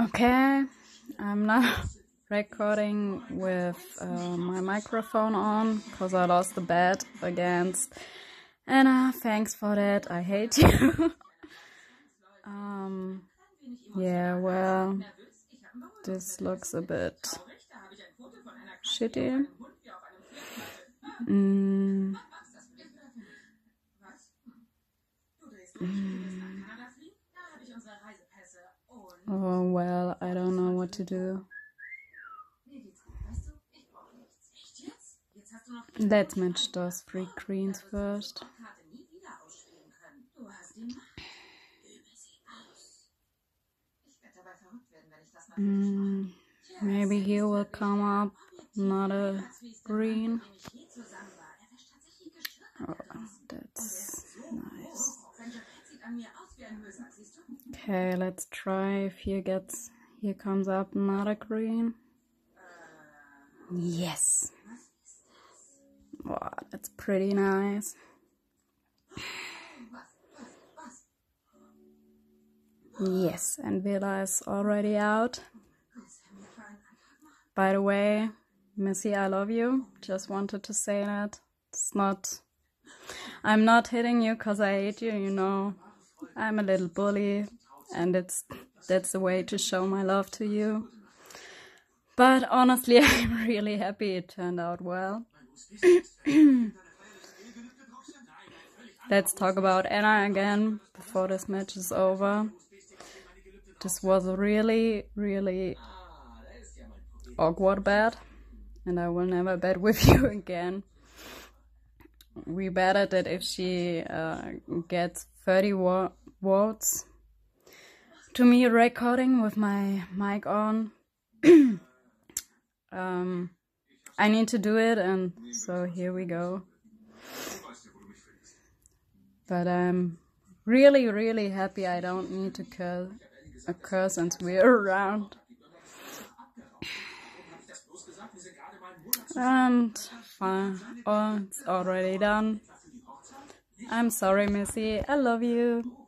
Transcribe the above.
Okay, I'm now recording with uh, my microphone on because I lost the bet against Anna. Thanks for that. I hate you. um, yeah, well, this looks a bit shitty. Mm. Mm. Oh, well, I don't know what to do. Let's match those three greens first. Mm, maybe he will come up, not a green. Oh, that's nice. Okay, let's try if he gets, here comes up not a green. Yes. Wow, that's pretty nice. Yes, and Villa is already out. By the way, Missy, I love you. Just wanted to say that. It's not. I'm not hitting you because I hate you, you know. I'm a little bully, and it's that's the way to show my love to you. But honestly, I'm really happy it turned out well. Let's talk about Anna again before this match is over. This was a really, really awkward bet, and I will never bet with you again. We betted that if she uh, gets 30 wo votes to me recording with my mic on, um, I need to do it, and so here we go. But I'm really, really happy I don't need to curse, a curse since we're around. And fine. Oh, it's already done. I'm sorry, Missy. I love you.